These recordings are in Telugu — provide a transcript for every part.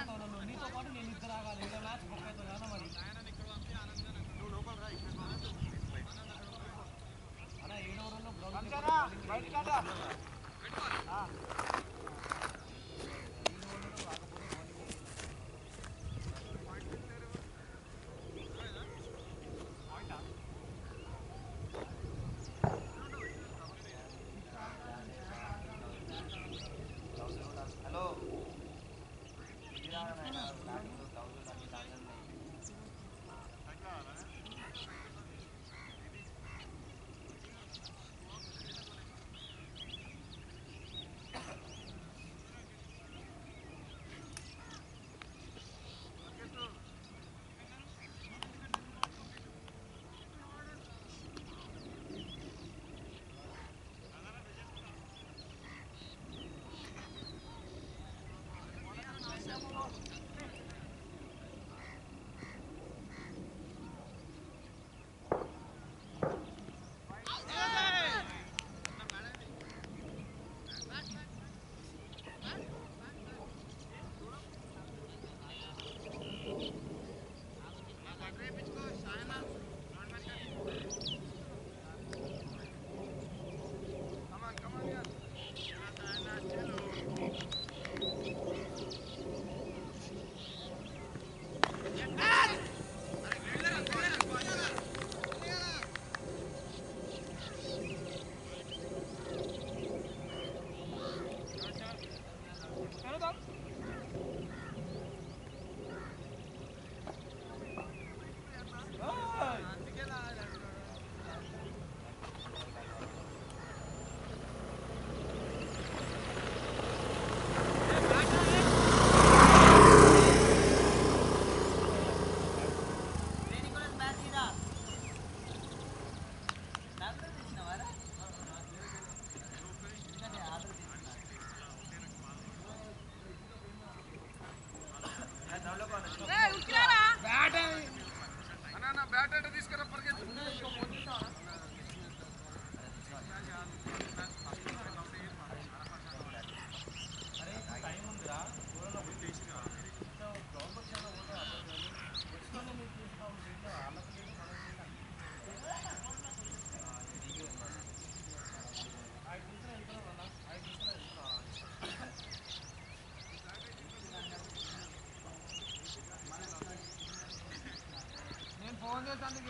నీతో పాటు నేను ఇద్దరు ఆగాలి ఇలా మ్యాచ్ Çandıyor, çandıyor.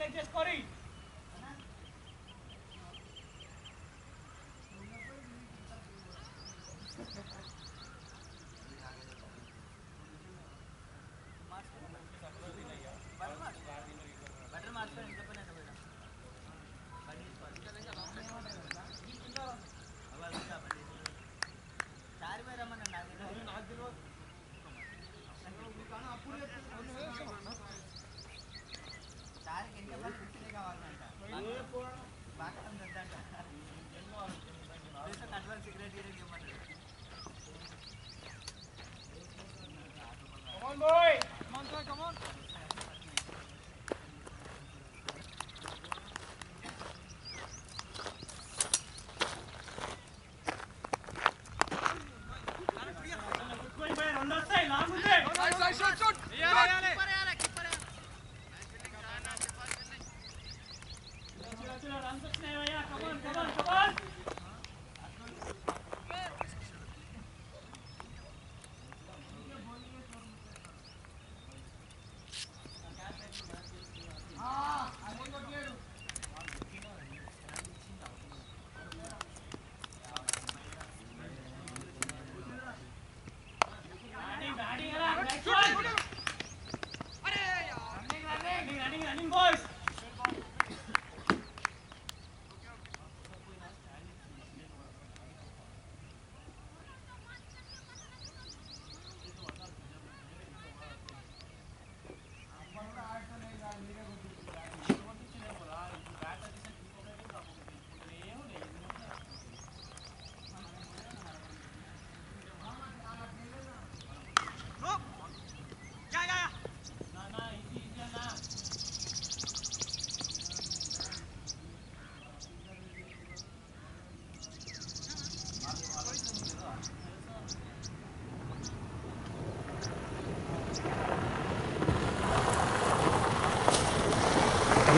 భయ్యా క్యాల్కులేట్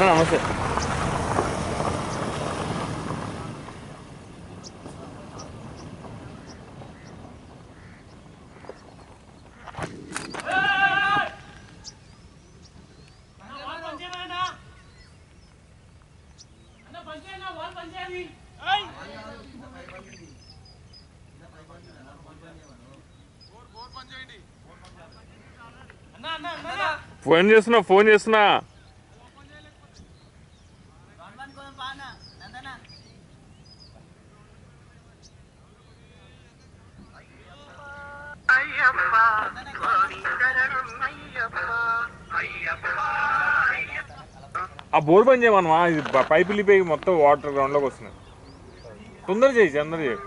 అన్న నమస్తే ఫోన్ చేస్తున్నా ఫోన్ చేస్తున్నా. బోర్ బంద్ చేయమన్నమా? ఇది పైపులు పైపు వెళ్ళిపోయి మొత్తం వాటర్ గ్రౌండ్లోకి వస్తున్నాయి. తొందర చేయి తొందర చేయి.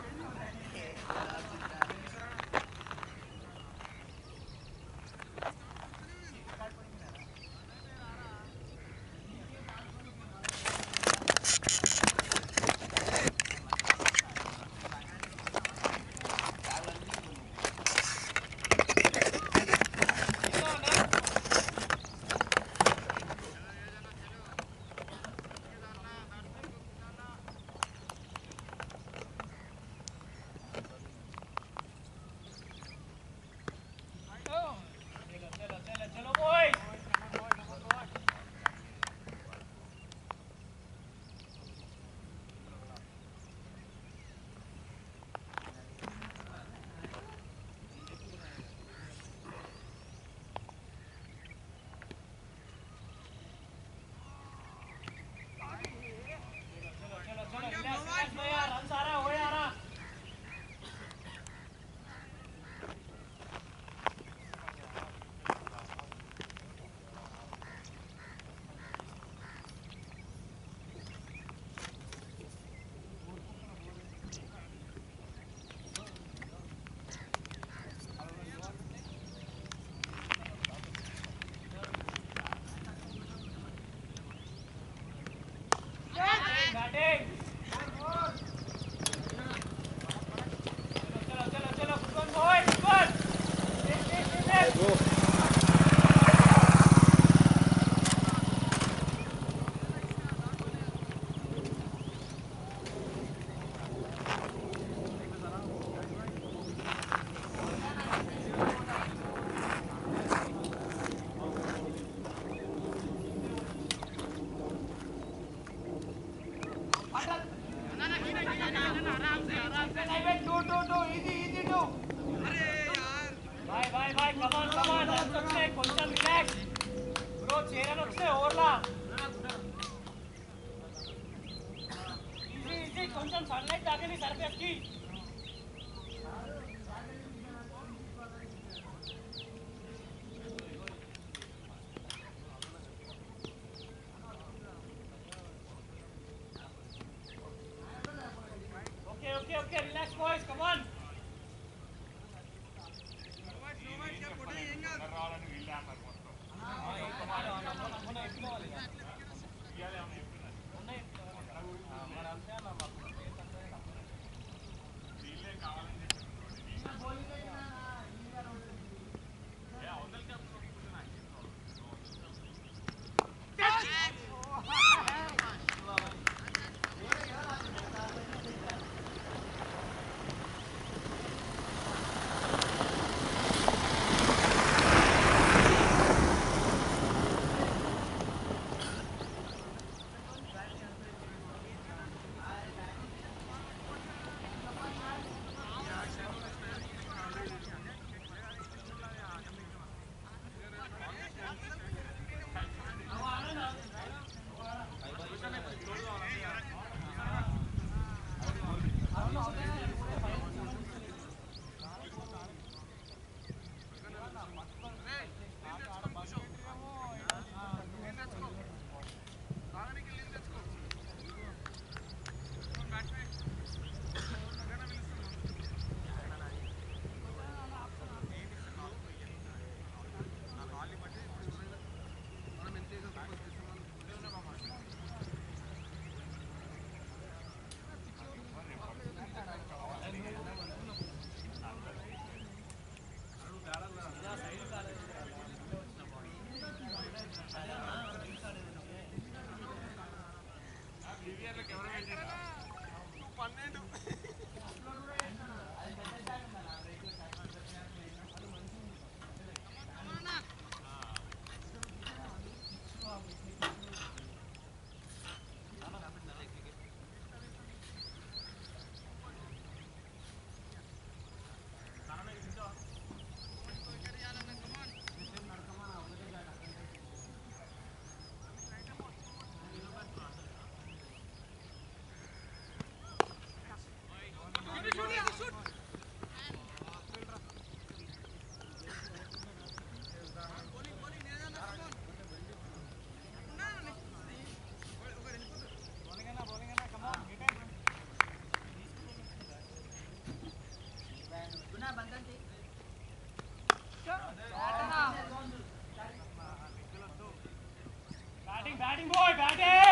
Batting, boy, batting!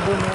album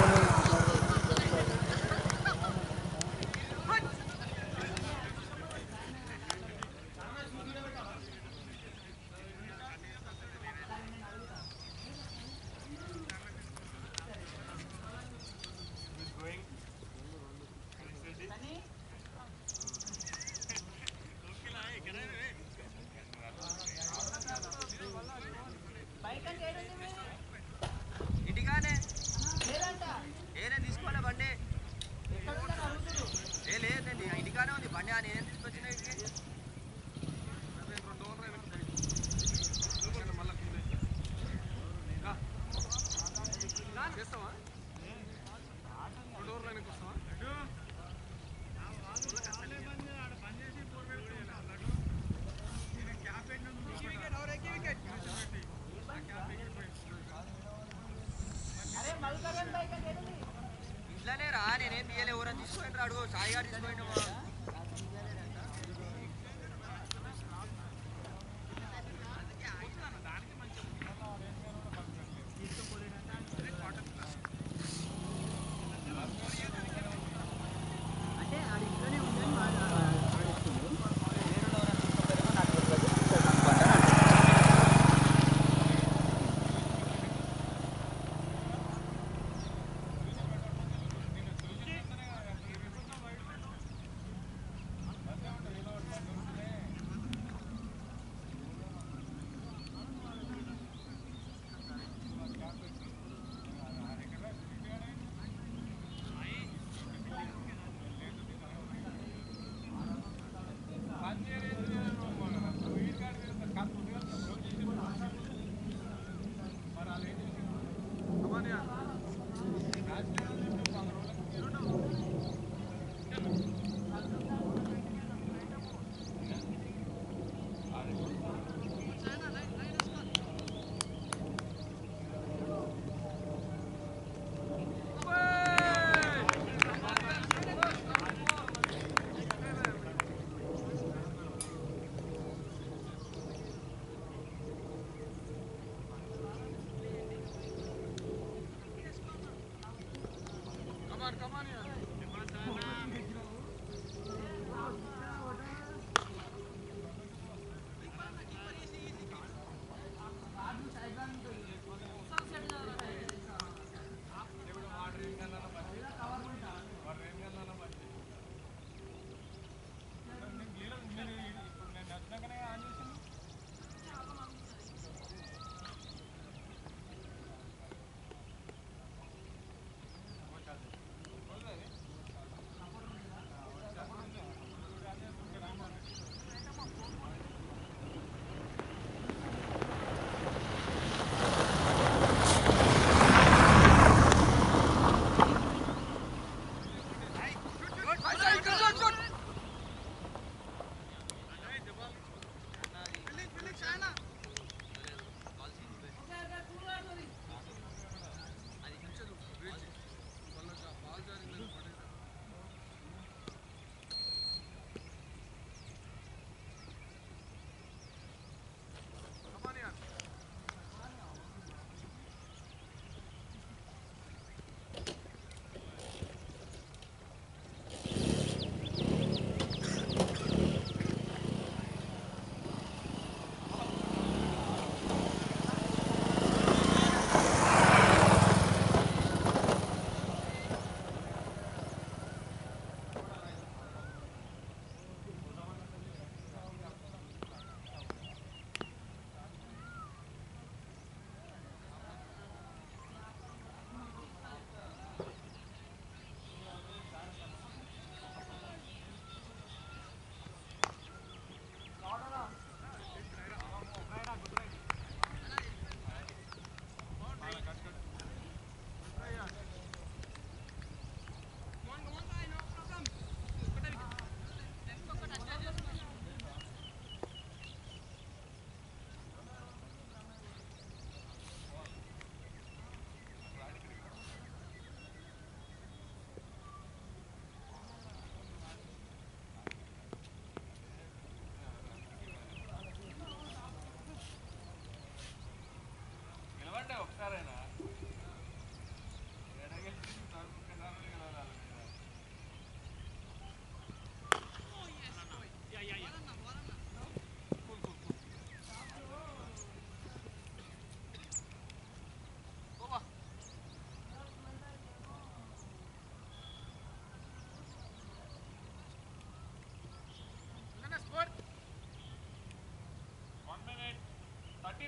ఇంటికానే ఉంది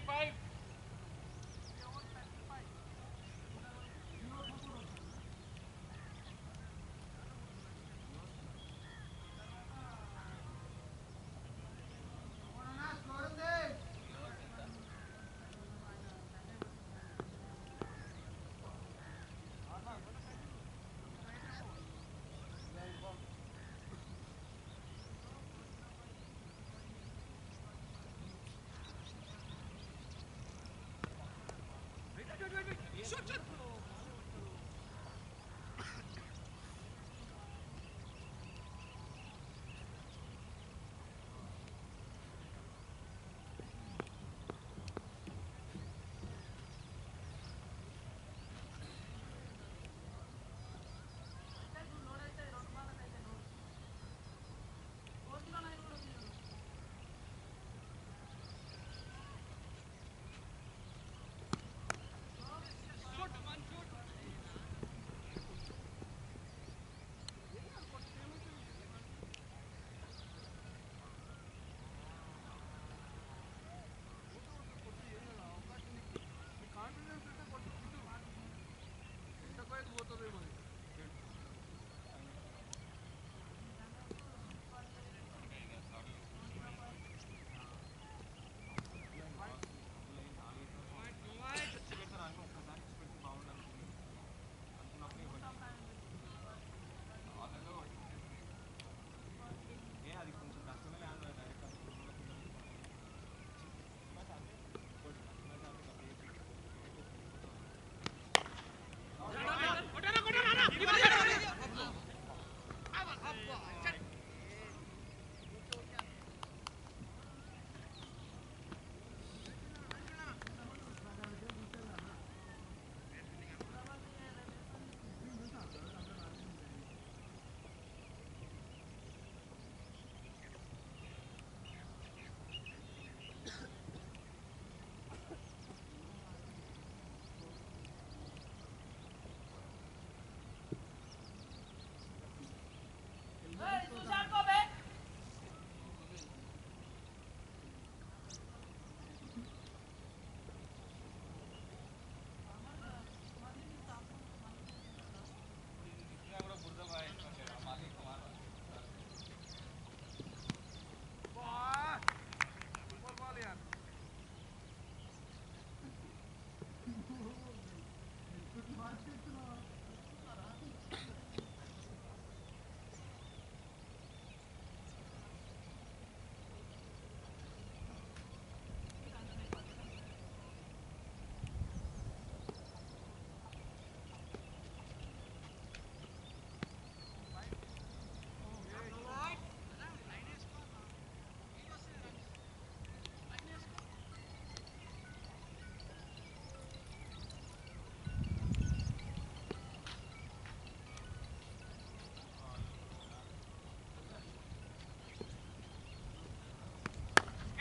55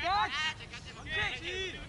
Grać! Grać!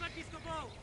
Spadnisko Bow!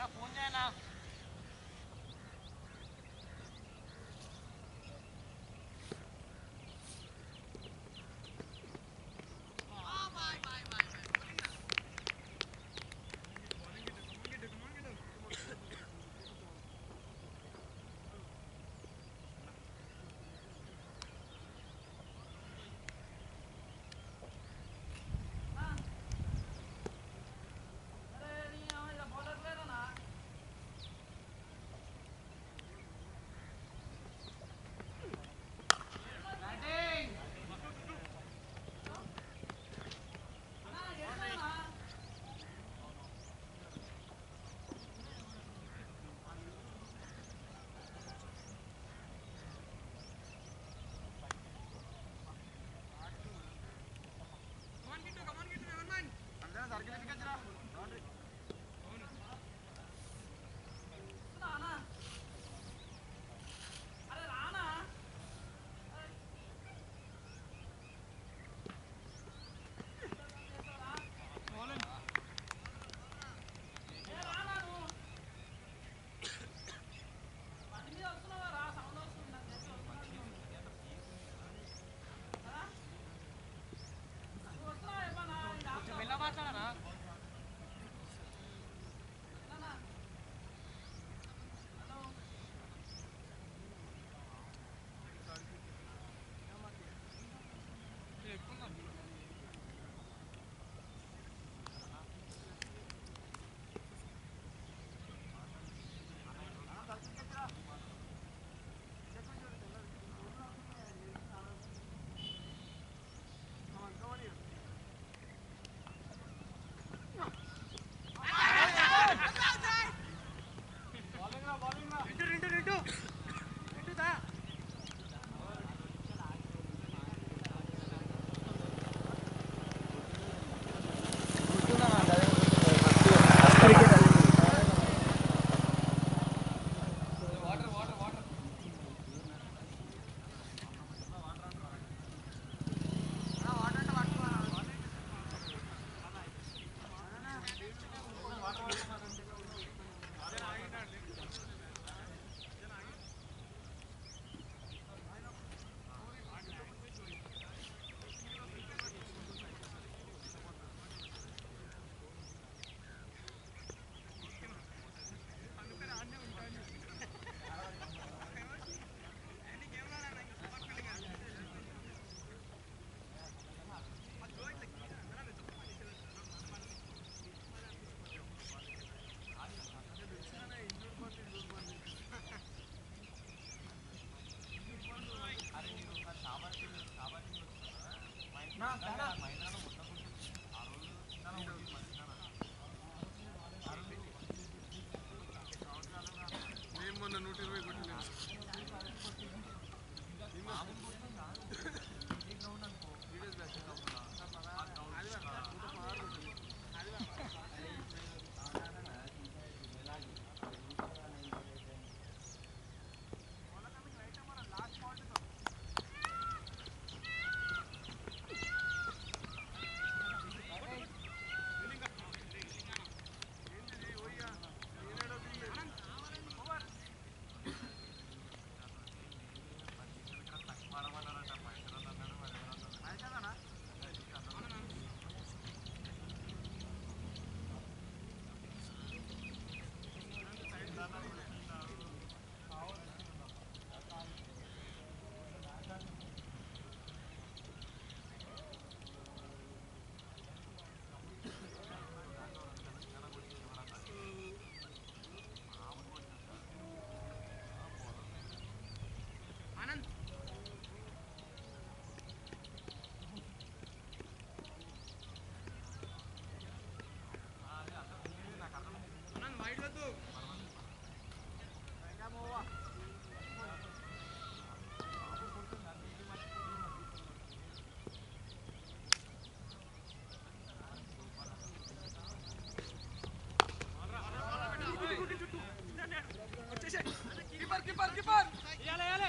ना फ़ोन जाए ना। कीपर कीपर याले याले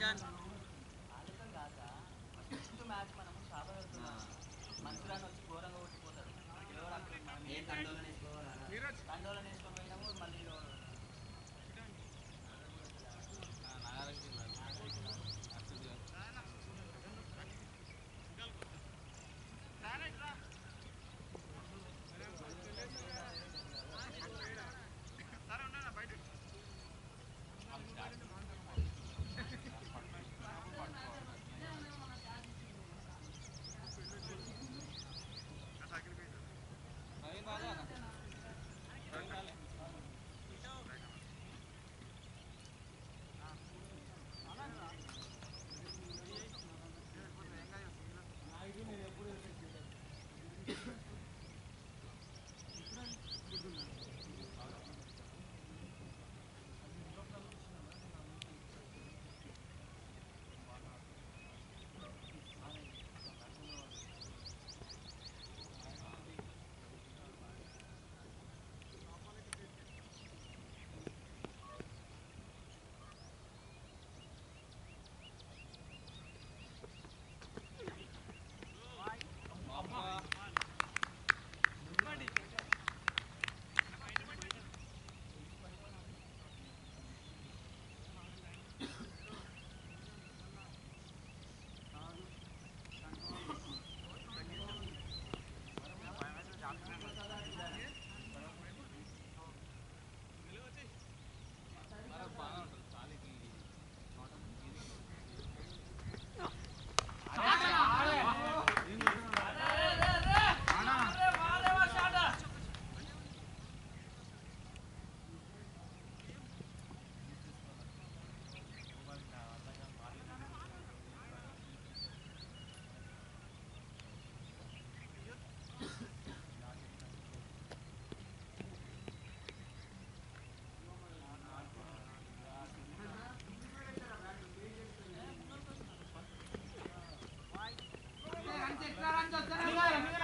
shotgun. Tarantella, Tarantella.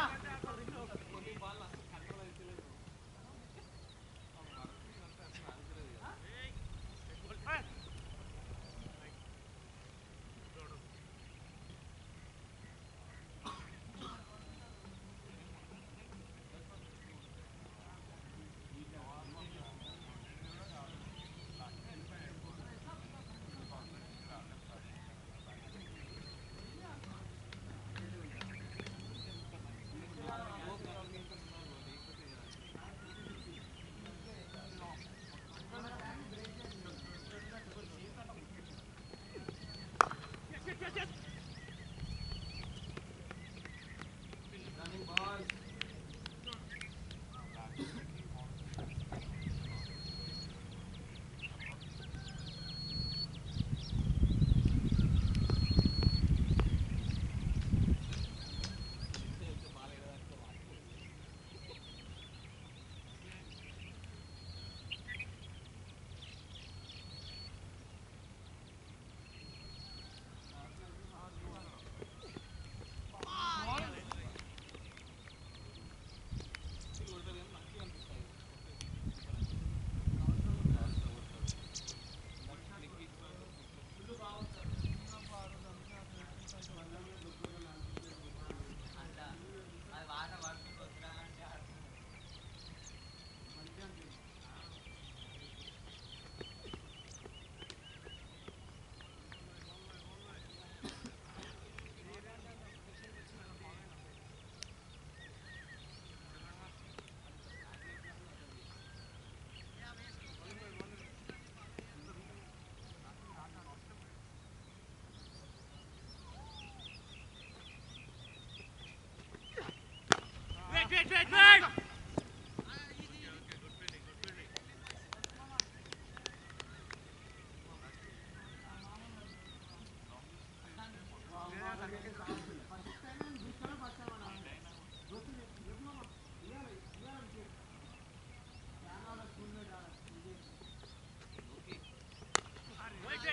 Quick,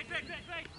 quick, quick!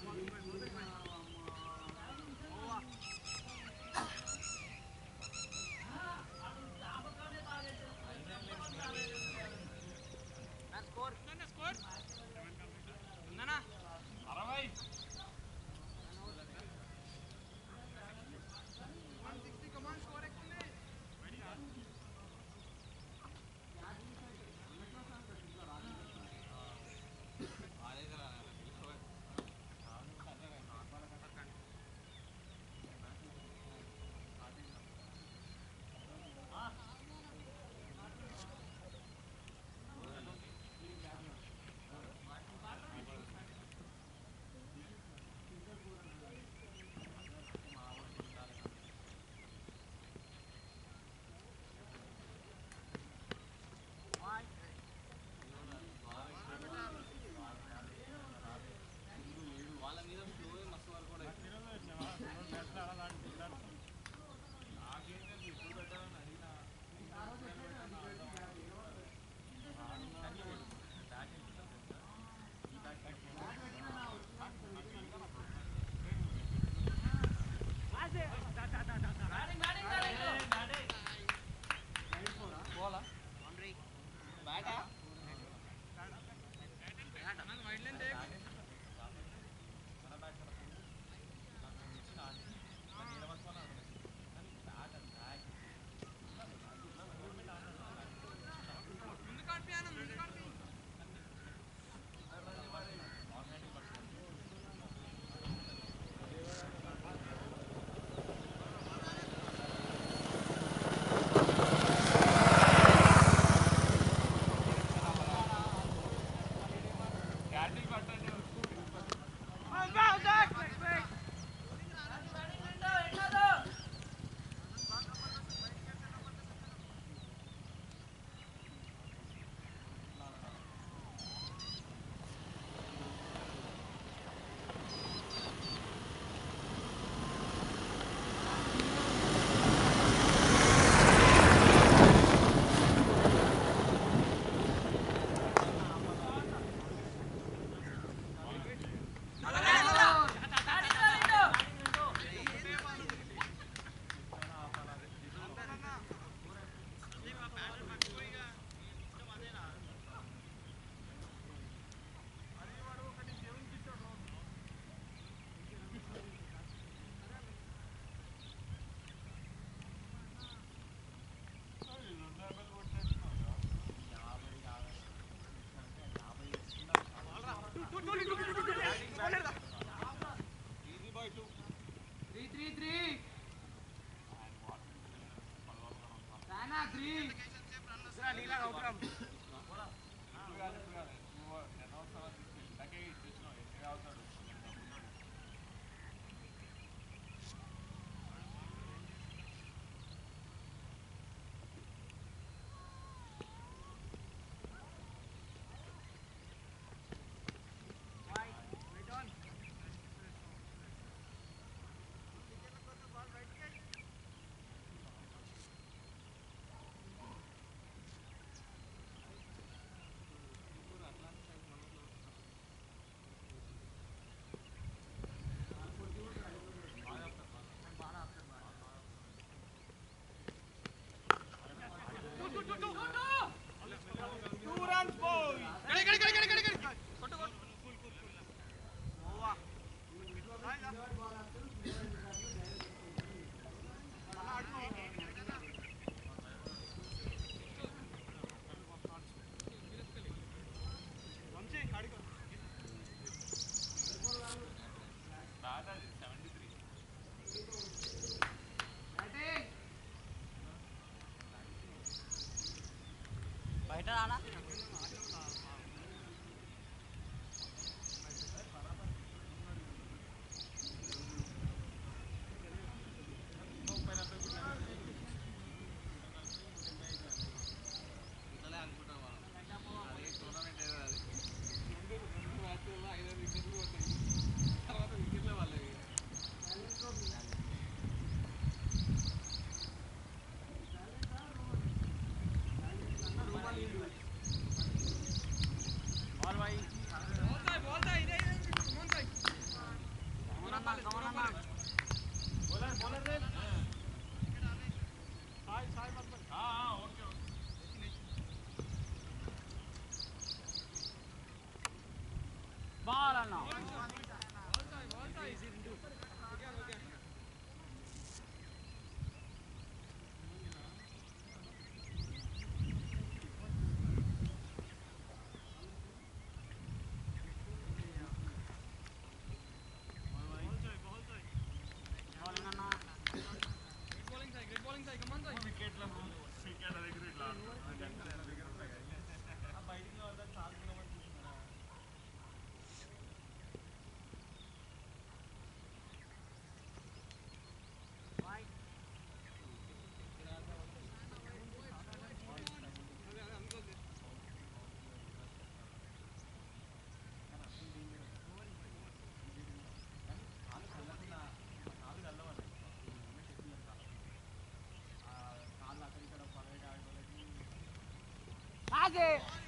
three. Sir, Nila, Outram. బయట రానా 아, 그.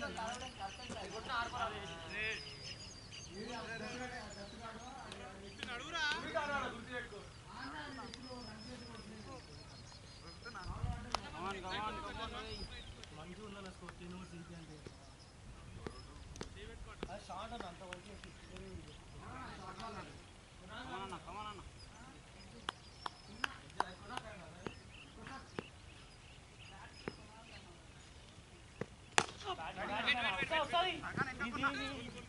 Total. Sadi.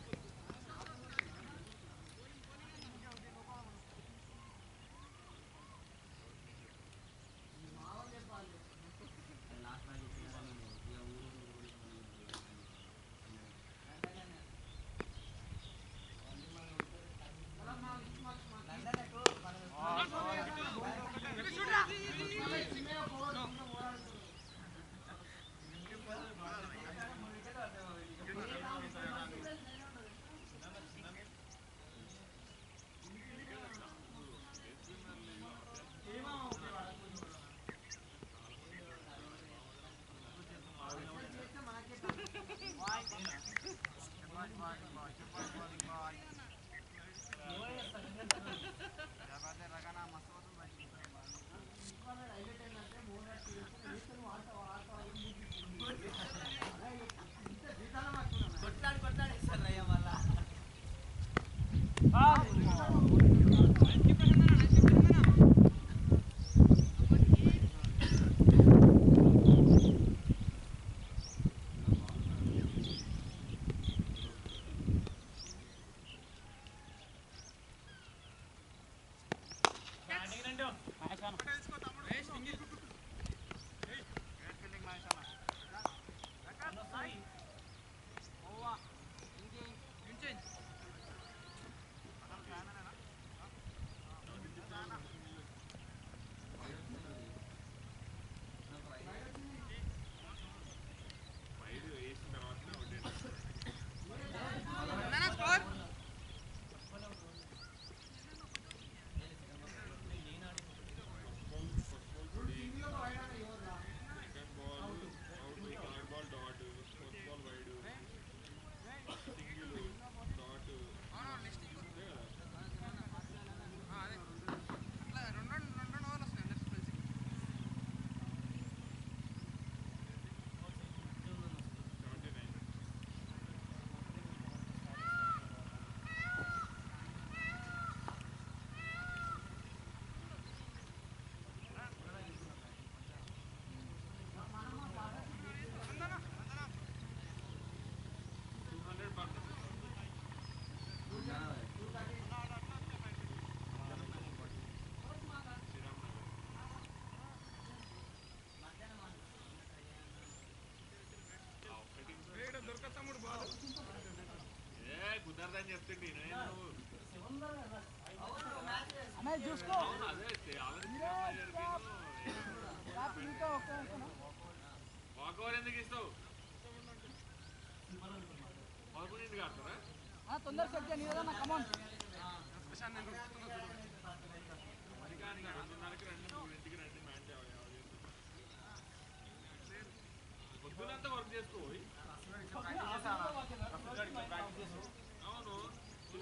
కుదరదని చెప్పింది చూసుకో. వాకవర్ ఎందుకు ఇస్తావు? పదకొండు కడతారా తొందరగా సెట్ చేయండి కమాన్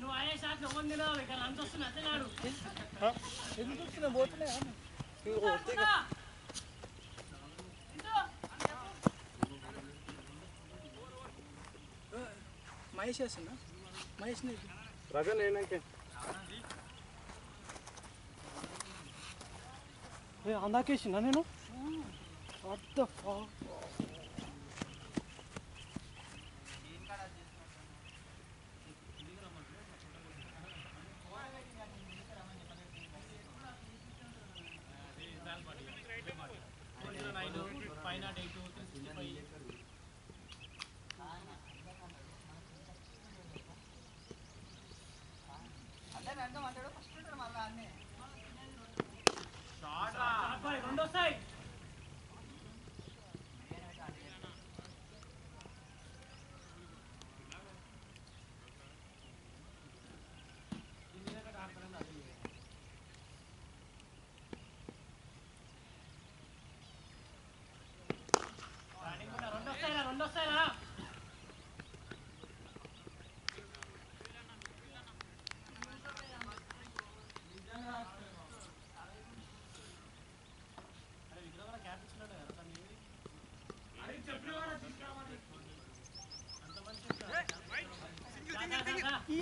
నువ్వు అయ్యే సార్ ఇక్కడ అంత Sana bol. ఎందుకు వచ్చినా పోతున్నాయా? మహేష్ వేస్తున్నా మహేష్ రజ నేనంకే అందాకేసిందా నేను అర్థ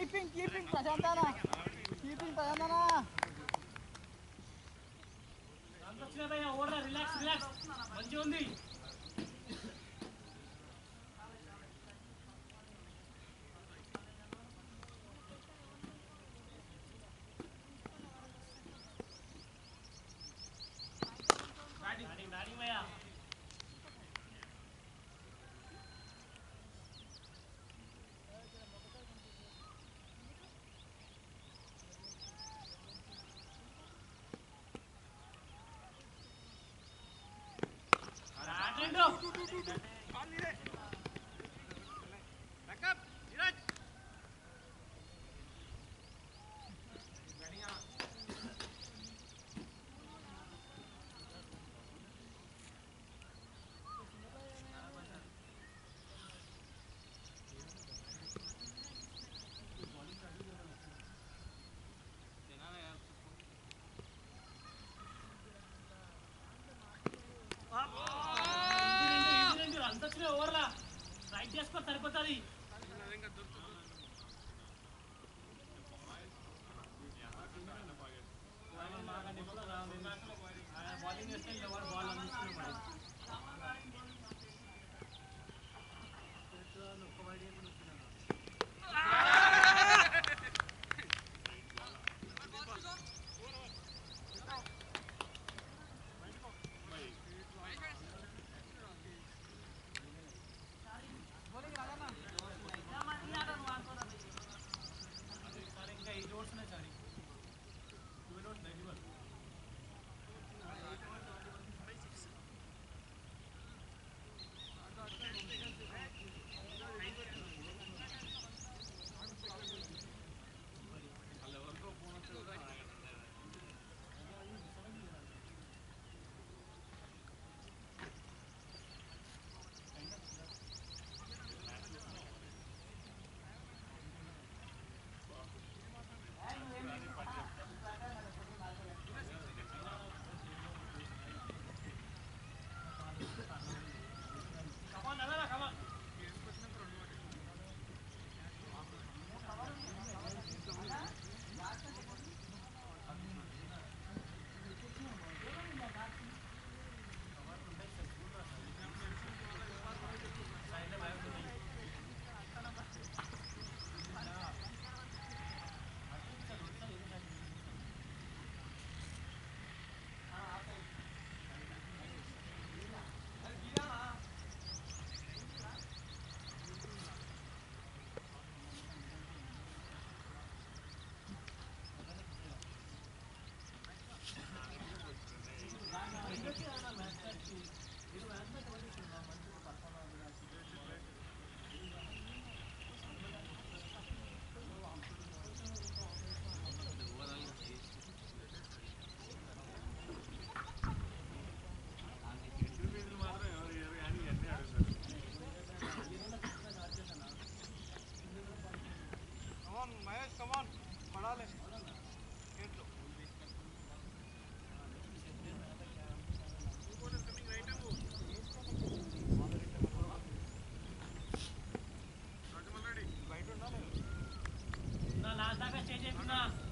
కీపింగ్ కీపింగ్ ప్రశాంతాన కీపింగ్ ప్రశాంతాన రిలాక్స్ రిలాక్స్ మంచిగా ఉంది dur dur dur. Anne. everybody. Mama.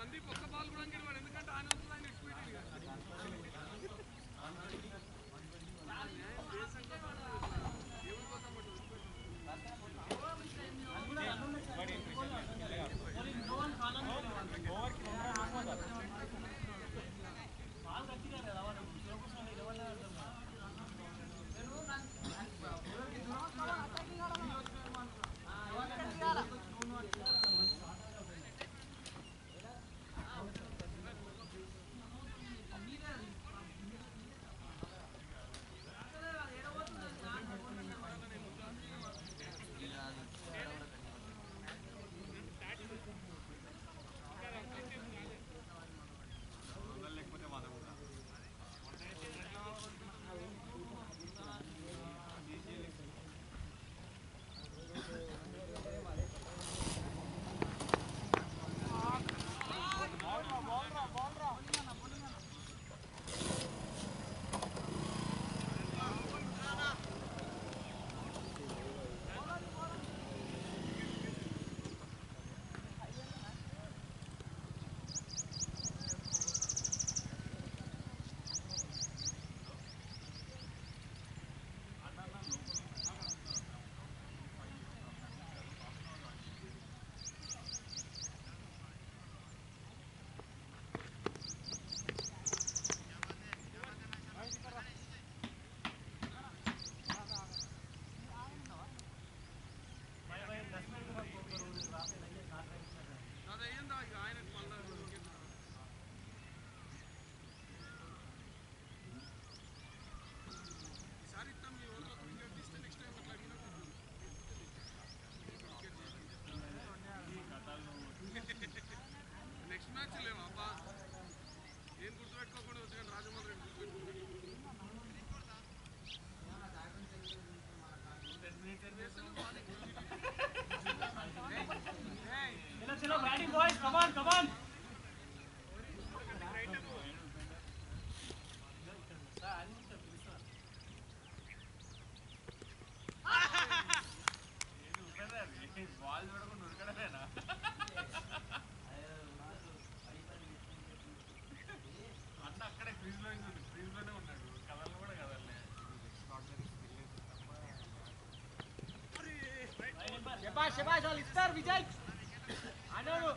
Sandeep ఒక్క బాల్ Yeah. శబాష్ శబాష్ వాళ్ళు ఇస్తారు విజయ్ అన్నాడు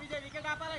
విజయ్ వికెట్ ఆపాలి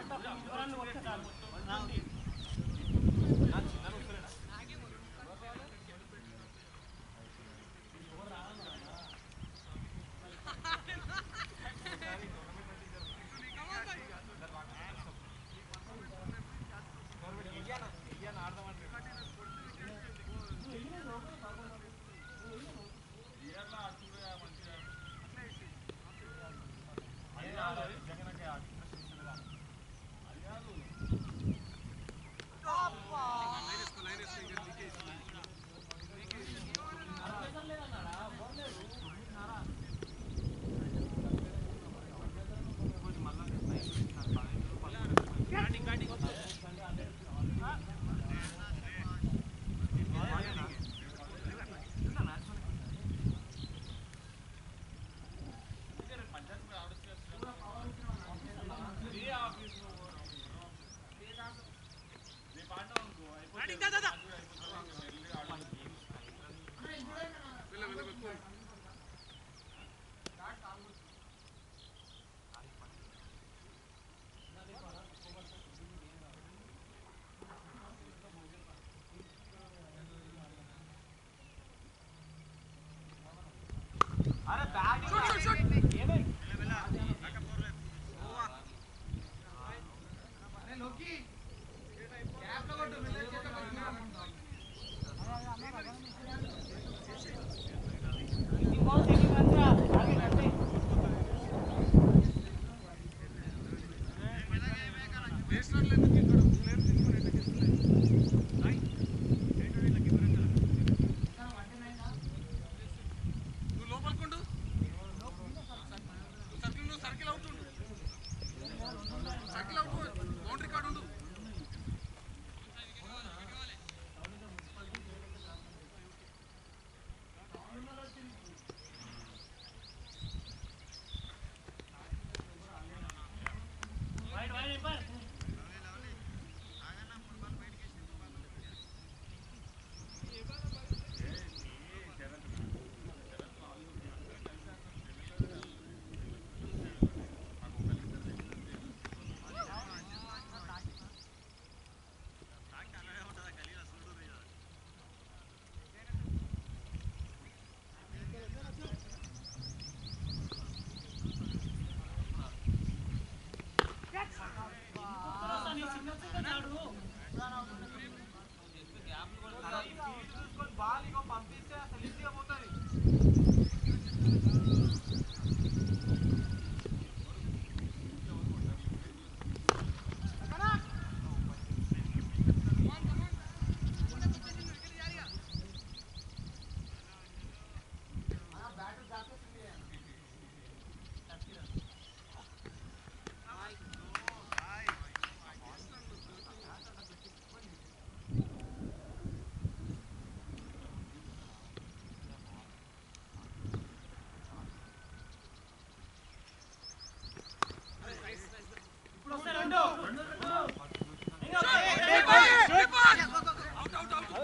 Ini 就是。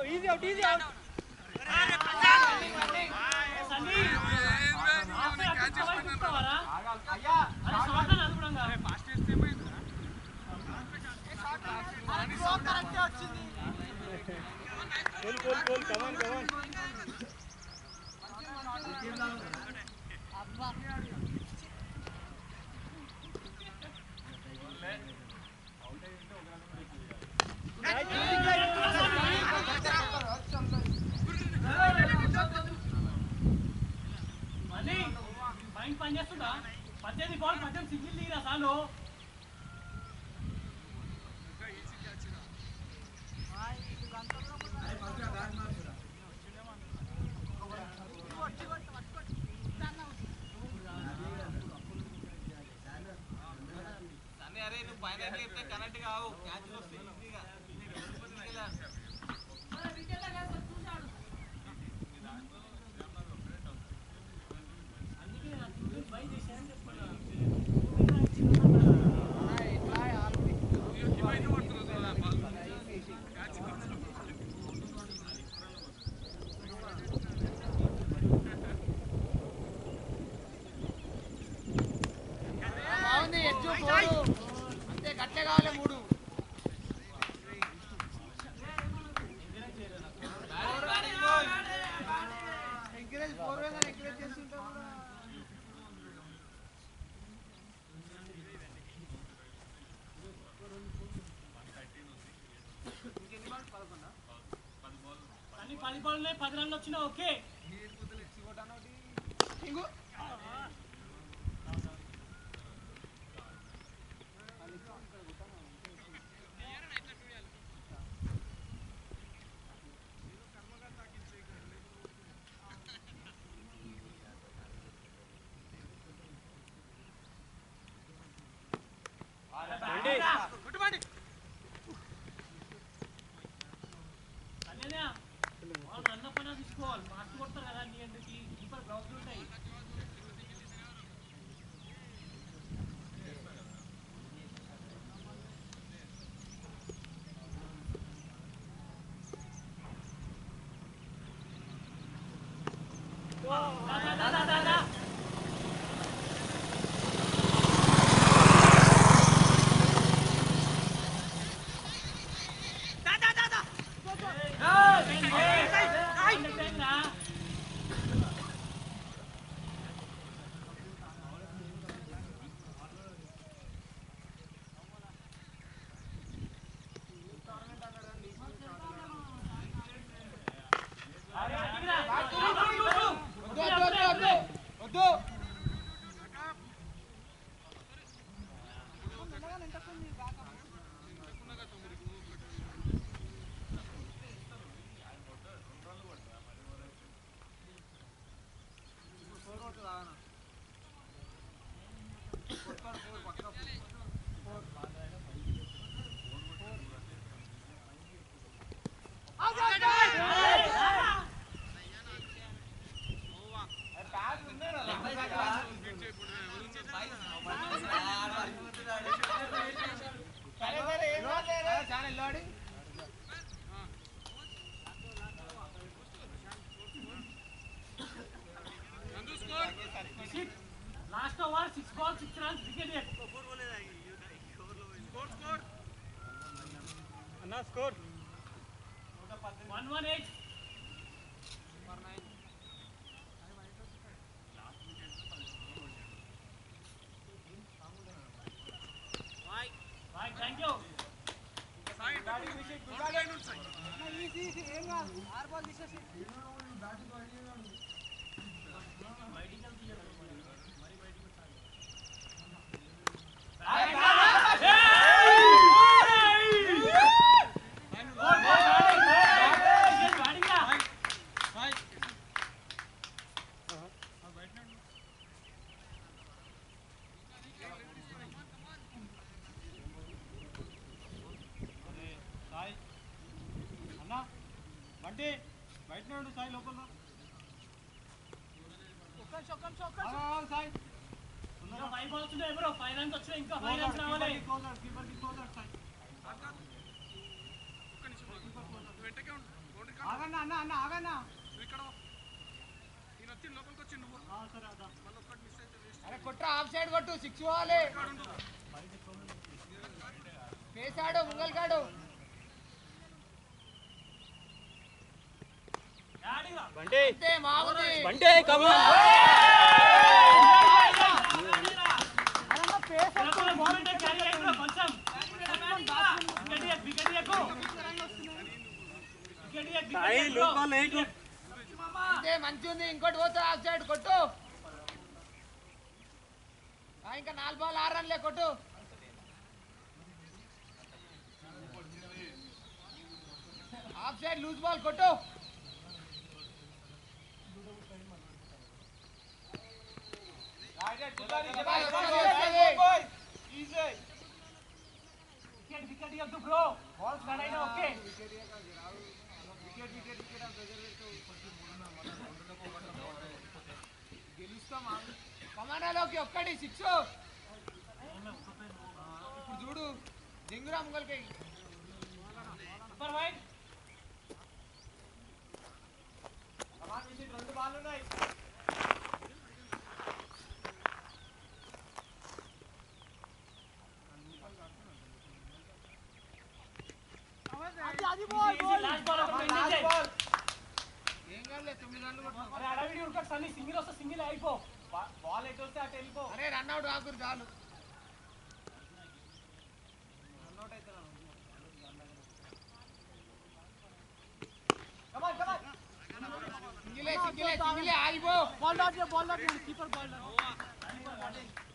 Easy out, easy out. అరే నువ్వు పైన లేపితే కనెక్ట్ కావు. క్యాచ్ రూపాయలు పది వచ్చినా okay. scored. One one eight. Right, right, thank you. Batting కమా లోపల లేకు అంతే మంచి ఉంది ఇంకోటి పోతా ఆఫ్ సైడ్ కొట్టు. ఇంకా నాలుగు బాల్ ఆరు రన్లే కొట్టు. ఆఫ్ సైడ్ లూజ్ బాల్ కొట్టు కమానాలోకి ఒక్కటి సిక్స్ ఇప్పుడు చూడు జింగురా ముంగల్కి సింగిల్ వస్తే సింగిల్ అయిపో బాల్ ఎటు వస్తే అటు వెళ్ళిపో అరే రన్ అవుట్ ఆకురు చాలు సింగిలే సింగిలే సింగిలే ఆగిపో ball dot ball dot keeper ball dot